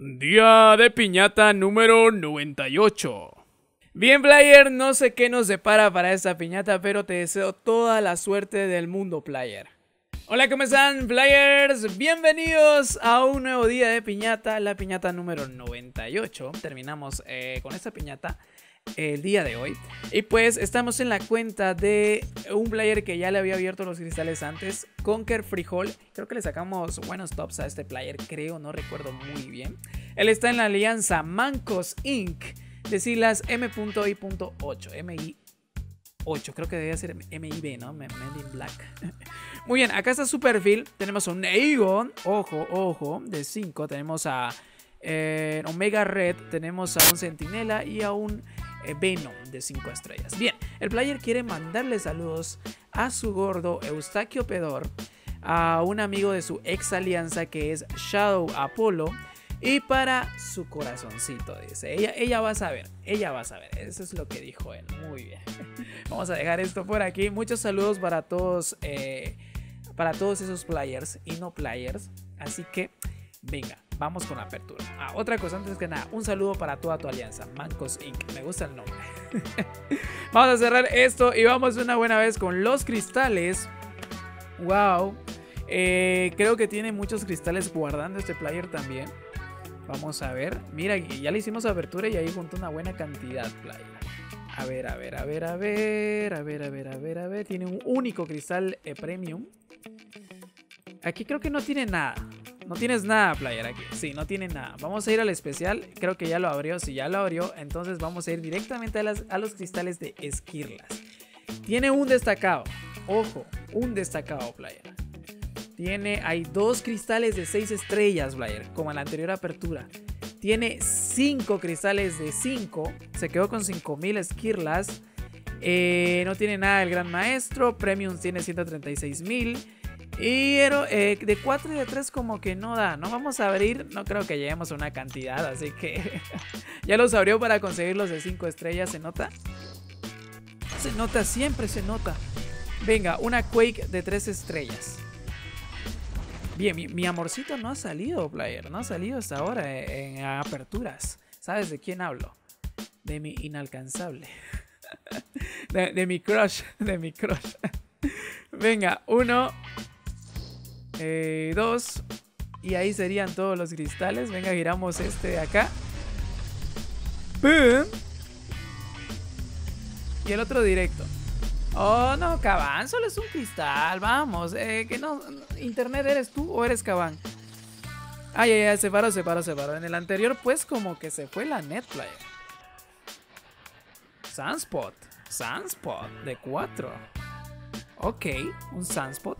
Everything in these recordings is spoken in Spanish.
Día de piñata número 98. Bien, Player, no sé qué nos depara para esta piñata, pero te deseo toda la suerte del mundo, Player. Hola, ¿cómo están, Players? Bienvenidos a un nuevo día de piñata, la piñata número 98. Terminamos eh, con esta piñata el día de hoy. Y pues estamos en la cuenta de un player que ya le había abierto los cristales antes, Conquer Frijol. Creo que le sacamos buenos tops a este player, creo, no recuerdo muy bien. Él está en la alianza Mancos Inc. de siglas M.I.8, MI 8, creo que debería ser MIB, ¿no? Men in Black. Muy bien, acá está su perfil. Tenemos un Aegon, ojo, ojo, de 5. Tenemos a eh, Omega Red, tenemos a un Centinela y a un Venom de 5 estrellas. Bien, el player quiere mandarle saludos a su gordo Eustaquio Pedor, a un amigo de su ex alianza que es Shadow Apollo. Y para su corazoncito, dice. Ella, ella va a saber, ella va a saber. Eso es lo que dijo él. Muy bien. Vamos a dejar esto por aquí. Muchos saludos para todos, eh, para todos esos players y no players. Así que, venga, vamos con la apertura. Ah, otra cosa, antes que nada, un saludo para toda tu alianza, Mancos Inc. Me gusta el nombre. vamos a cerrar esto y vamos una buena vez con los cristales. Wow. Eh, creo que tiene muchos cristales guardando este player también. Vamos a ver. Mira, ya le hicimos apertura y ahí juntó una buena cantidad, player. A ver, a ver, a ver, a ver, a ver, a ver, a ver, a ver. Tiene un único cristal eh, premium. Aquí creo que no tiene nada. No tienes nada, player, aquí. Sí, no tiene nada. Vamos a ir al especial. Creo que ya lo abrió. Si ya lo abrió, entonces vamos a ir directamente a, los cristales de Esquirlas. Tiene un destacado. Ojo, un destacado, player. Tiene, hay dos cristales de 6 estrellas, player, como en la anterior apertura. Tiene 5 cristales de 5. Se quedó con 5000 esquirlas. Eh, no tiene nada el gran maestro. Premium tiene 136.000. Y eh, de 4 y de 3 como que no da. No vamos a abrir, no creo que lleguemos a una cantidad. Así que ya los abrió para conseguir los de 5 estrellas. ¿Se nota? Se nota, siempre se nota. Venga, una Quake de 3 estrellas. Bien, mi, amorcito no ha salido, player. No ha salido hasta ahora en, aperturas. ¿Sabes de quién hablo? De mi inalcanzable. De, de mi crush. De mi crush. Venga, uno, eh, dos. Y ahí serían todos los cristales. Venga, giramos este de acá. Y el otro directo. Oh, no, Cabán, solo es un cristal. Vamos, eh, que no. ¿Internet eres tú o eres Cabán? Ay, ay, ay, se paró, se paró, se paró. En el anterior, pues, como que se fue la netplayer. Sunspot. Sunspot de 4. Ok, un Sunspot.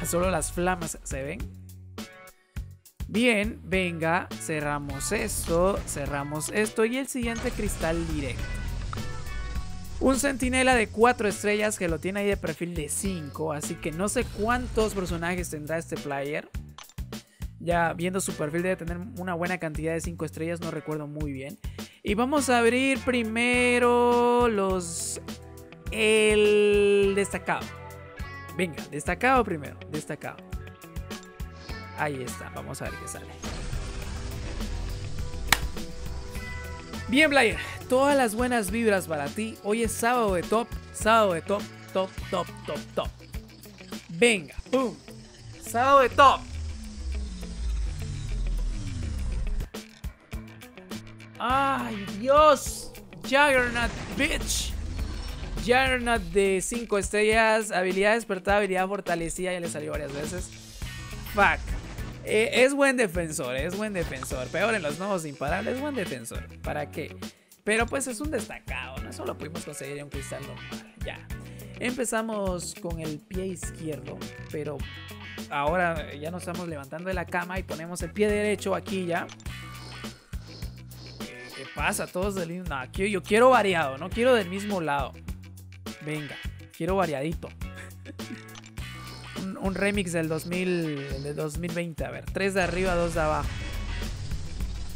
Solo las flamas se ven. Bien, venga, cerramos esto, cerramos esto y el siguiente cristal directo. Un centinela de 4 estrellas que lo tiene ahí de perfil de 5, así que no sé cuántos personajes tendrá este player. Ya viendo su perfil debe tener una buena cantidad de 5 estrellas, no recuerdo muy bien. Y vamos a abrir primero los... El destacado. Venga, destacado primero, destacado. Ahí está, vamos a ver qué sale. Bien, player, todas las buenas vibras para ti. Hoy es sábado de top, sábado de top, top, top, top, top. Venga, boom. Sábado de top. Ay, Dios. Juggernaut, bitch. Juggernaut de 5 estrellas, habilidad despertada, habilidad fortalecida, ya le salió varias veces. Fuck. Eh, es buen defensor, es buen defensor. Peor en los nuevos imparables, es buen defensor. ¿Para qué? Pero pues es un destacado, no solo pudimos conseguir un cristal normal. Ya. Empezamos con el pie izquierdo, pero ahora ya nos estamos levantando de la cama y ponemos el pie derecho aquí ya. ¿Qué pasa? Todos del mismo. No, yo quiero variado, no quiero del mismo lado. Venga, quiero variadito. un, remix del 2000, del 2020. A ver, tres de arriba, dos de abajo.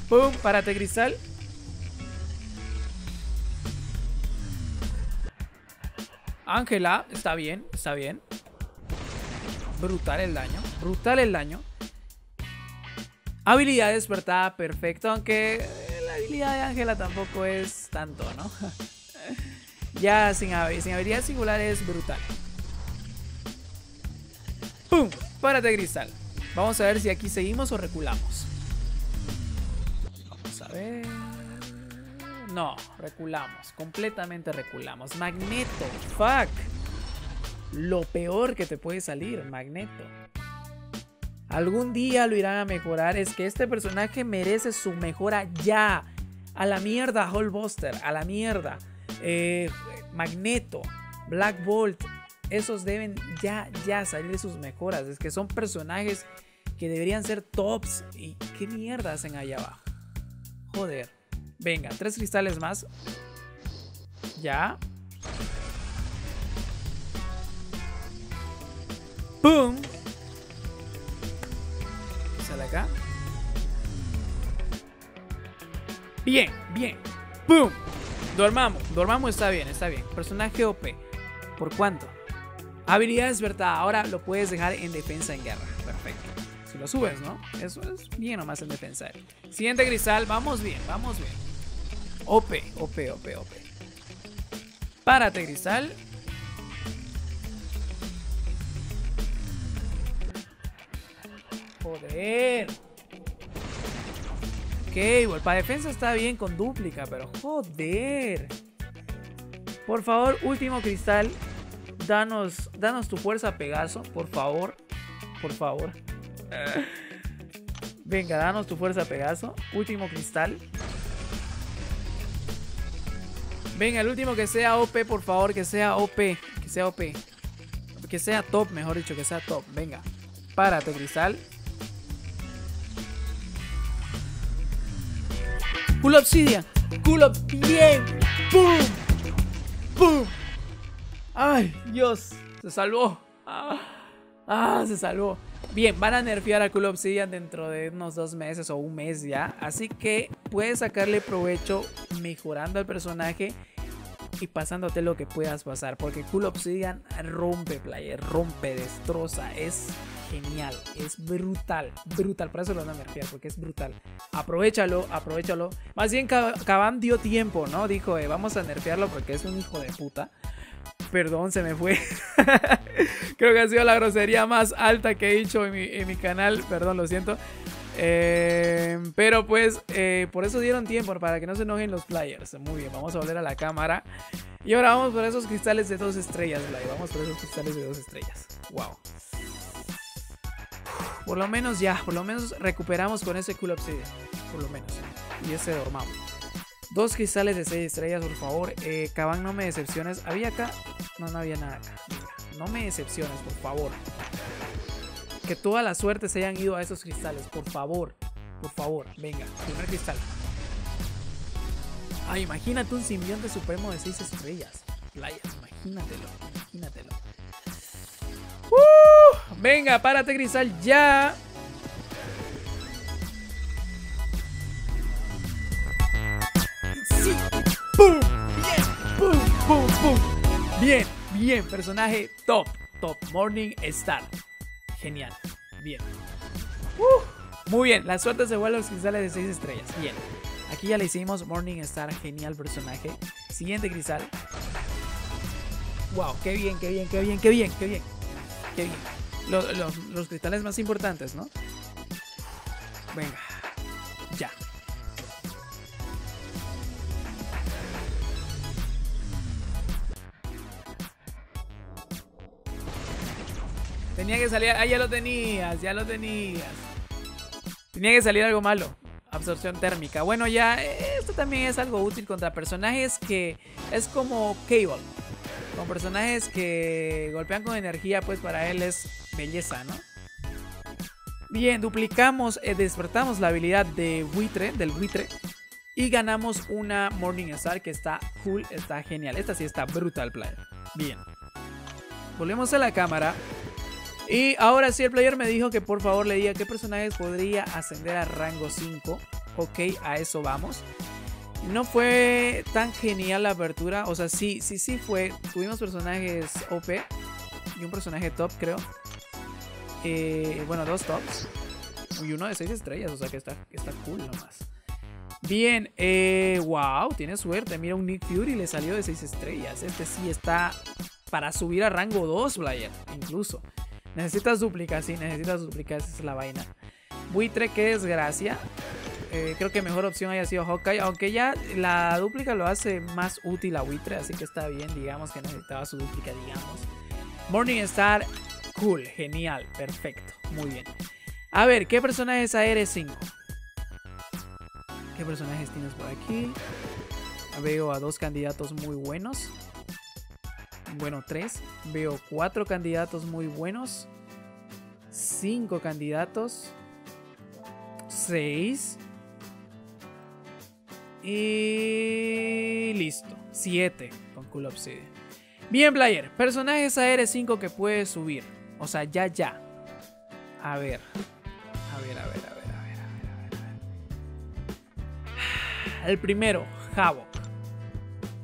¡Pum! Párate, cristal. Ángela, está bien, está bien. Brutal el daño, brutal el daño. Habilidad despertada, perfecto, aunque la habilidad de Ángela tampoco es tanto, ¿no? ya sin, sin habilidad singular es brutal. ¡Pum! Párate, Cristal. Vamos a ver si aquí seguimos o reculamos. Vamos a ver. No, reculamos. Completamente reculamos. Magneto, fuck. Lo peor que te puede salir, Magneto. Algún día lo irán a mejorar. Es que este personaje merece su mejora ya. A la mierda, Buster. A la mierda. Eh, Magneto. Black Bolt. Esos deben ya, ya salir de sus mejoras. Es que son personajes que deberían ser tops. ¿Y qué mierda hacen allá abajo? Joder. Venga, tres cristales más. Ya. ¡Pum! Sale acá. Bien, bien. ¡Pum! Dormamos. Dormamos está bien, está bien. Personaje OP. ¿Por cuánto? Habilidad despertada. Ahora lo puedes dejar en defensa en guerra. Perfecto. Si lo subes, ¿no? Eso es bien nomás en defensa. Siguiente cristal. Vamos bien, vamos bien. OP, OP, OP, OP. Párate, cristal. Joder. Igual para defensa está bien con dúplica, pero joder. Por favor, último cristal. Danos, danos tu fuerza, Pegaso, por favor. Por favor. Venga, danos tu fuerza, Pegaso. Último cristal. Venga, el último que sea OP, por favor, que sea OP. Que sea OP. Que sea top, mejor dicho, que sea top. Venga. Párate, cristal. Cool Obsidian. Cool Bien. ¡Pum! ¡Pum! ¡Ay, Dios! Se salvó. Ah, ah, se salvó. Bien, van a nerfear a Cool Obsidian dentro de unos dos meses o un mes ya. Así que puedes sacarle provecho mejorando al personaje y pasándote lo que puedas pasar. Porque Cool Obsidian rompe, player, rompe, destroza. Es genial, es brutal, brutal. Por eso lo van a nerfear, porque es brutal. Aprovechalo, aprovechalo. Más bien, Caban dio tiempo, ¿no? Dijo, eh, vamos a nerfearlo porque es un hijo de puta. Perdón, se me fue. Creo que ha sido la grosería más alta que he dicho en mi, canal. Perdón, lo siento. Eh, pero pues eh, por eso dieron tiempo para que no se enojen los players. Muy bien, vamos a volver a la cámara. Y ahora vamos por esos cristales de dos estrellas, Vamos por esos cristales de dos estrellas. Wow. Por lo menos ya, por lo menos recuperamos con ese Cool Obsidian. Por lo menos. Y ese dormamos. Dos cristales de 6 estrellas, por favor. Eh, no me decepciones. ¿Había acá? No, no había nada acá. No me decepciones, por favor. Que toda la suerte se hayan ido a esos cristales, por favor. Por favor, venga, primer cristal. Ah, imagínate un simbionte supremo de 6 estrellas. Playa, imagínatelo, imagínatelo. Venga, párate, cristal, ya. Bien, bien, personaje top, top. Morning Star. Genial. Bien. Uh, muy bien, la suerte se vuelve a los cristales de 6 estrellas. Bien. Aquí ya le hicimos Morning Star, genial personaje. Siguiente cristal. Wow, qué bien, qué bien, qué bien, qué bien, qué bien. Qué bien. Los, los cristales más importantes, ¿no? Venga. Ya. Tenía que salir. Ah, ya lo tenías, ya lo tenías. Tenía que salir algo malo. Absorción térmica. Bueno, ya. Esto también es algo útil contra personajes que. Es como Cable. Con personajes que golpean con energía, pues para él es belleza, ¿no? Bien, duplicamos, eh, despertamos la habilidad de buitre, del buitre. Y ganamos una Morning Star que está cool, está genial. Esta sí está brutal, player. Bien. Volvemos a la cámara. Y ahora sí, el player me dijo que por favor le diga qué personajes podría ascender a rango 5. Ok, a eso vamos. No fue tan genial la apertura. O sea, sí, sí, sí fue. Tuvimos personajes OP y un personaje top, creo. Eh, bueno, dos tops. y uno de 6 estrellas, o sea que está, está cool nomás. Bien, eh, wow, tiene suerte. Mira, un Nick Fury le salió de 6 estrellas. Este sí está para subir a rango 2, player, incluso. Necesitas duplicas, sí, necesitas duplicas, esa es la vaina. Buitre, qué desgracia. Eh, creo que mejor opción haya sido Hawkeye, aunque ya la dúplica lo hace más útil a Buitre, así que está bien, digamos que necesitaba su dúplica, digamos. Morningstar, cool, genial, perfecto, muy bien. A ver, ¿qué personajes es AR5? ¿Qué personajes tienes por aquí? Veo a dos candidatos muy buenos. Bueno, tres. Veo cuatro candidatos muy buenos. Cinco candidatos. Seis. Y listo. Siete con Cool Obsidian. Bien, player. Personajes AR5 que puedes subir. O sea, ya, ya. A ver. A ver, a ver, a ver. El primero, Havoc.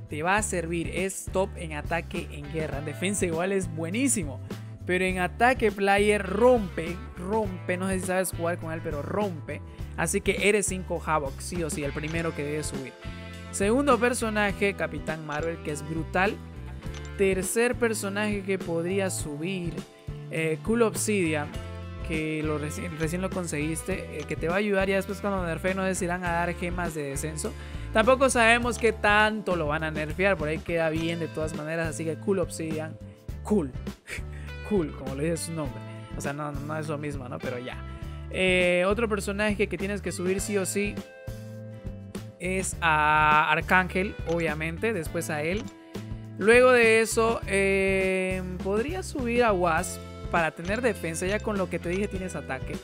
Te va a servir, es top en ataque en guerra. En defensa igual es buenísimo. Pero en ataque player rompe, rompe. No sé si sabes jugar con él, pero rompe. Así que eres 5 Havoc, sí o sí, el primero que debes subir. Segundo personaje, Capitán Marvel, que es brutal. Tercer personaje que podría subir, eh, Cool Obsidian que lo recién, lo conseguiste, eh, que te va a ayudar ya después cuando nerfeen no les irán a dar gemas de descenso. Tampoco sabemos qué tanto lo van a nerfear, por ahí queda bien de todas maneras, así que cool obsidian, cool, cool, como le dice su nombre. O sea, no, no es lo mismo, ¿no? Pero ya. Eh, otro personaje que tienes que subir sí o sí es a Arcángel, obviamente, después a él. Luego de eso, eh, podría subir a Wasp, para tener defensa. Ya con lo que te dije tienes ataque.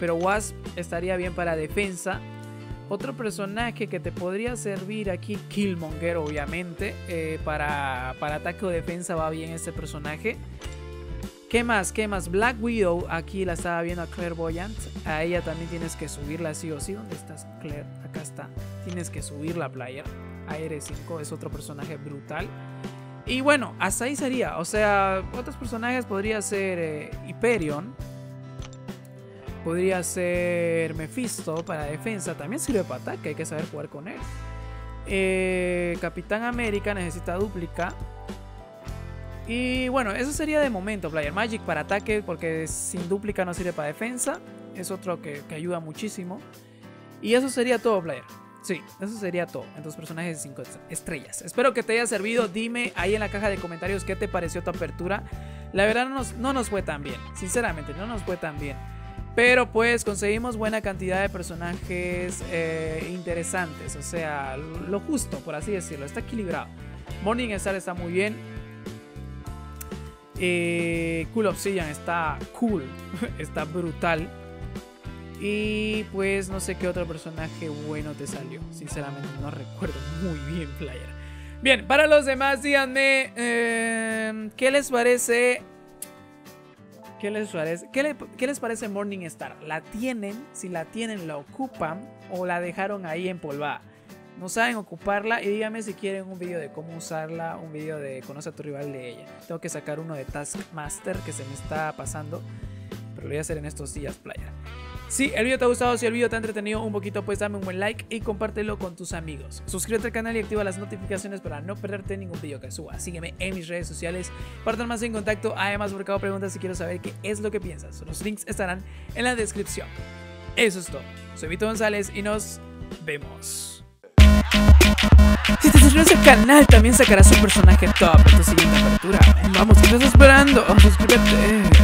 Pero Wasp estaría bien para defensa. Otro personaje que te podría servir aquí, Killmonger, obviamente. Eh, para, para ataque o defensa va bien este personaje. ¿Qué más? ¿Qué más? Black Widow, aquí la estaba viendo a Clairvoyant. A ella también tienes que subirla sí o sí. ¿Dónde estás, Claire? Acá está. Tienes que subir la player. AR5 es otro personaje brutal. Y bueno, hasta ahí sería. O sea, otros personajes podría ser eh, Hyperion. Podría ser Mephisto para defensa. También sirve para ataque, hay que saber jugar con él. Eh, Capitán América necesita dúplica. Y bueno, eso sería de momento, Player Magic para ataque, porque sin dúplica no sirve para defensa. Es otro que, que ayuda muchísimo. Y eso sería todo, Player. Sí, eso sería todo en tus personajes de 5 estrellas. Espero que te haya servido. Dime ahí en la caja de comentarios qué te pareció tu apertura. La verdad no nos, no nos fue tan bien. Sinceramente, no nos fue tan bien. Pero pues conseguimos buena cantidad de personajes eh, interesantes. O sea, lo justo, por así decirlo. Está equilibrado. Morning Star está muy bien. Eh, cool Obsidian está cool. está brutal. Y pues no sé qué otro personaje bueno te salió. Sinceramente no recuerdo muy bien, player. Bien, para los demás, díganme em, qué les parece. ¿Qué les parece? ¿Qué, les parece Morningstar? ¿La tienen? Si la tienen, ¿la ocupan? ¿O la dejaron ahí empolvada? No saben ocuparla y díganme si quieren un video de cómo usarla, un video de conoce a tu rival de ella. Tengo que sacar uno de Taskmaster que se me está pasando, pero lo voy a hacer en estos días, player. Si el video te ha gustado, si el video te ha entretenido un poquito, pues dame un buen like y compártelo con tus amigos. Suscríbete al canal y activa las notificaciones para no perderte ningún video que suba. Sígueme en mis redes sociales para estar más en contacto. Además, por cada pregunta si quiero saber qué es lo que piensas. Los links estarán en la descripción. Eso es todo. Soy Vito González y nos vemos. Si te suscribes al canal, también sacarás un personaje top en tu siguiente apertura. Vamos, ¿qué estás esperando? Suscríbete.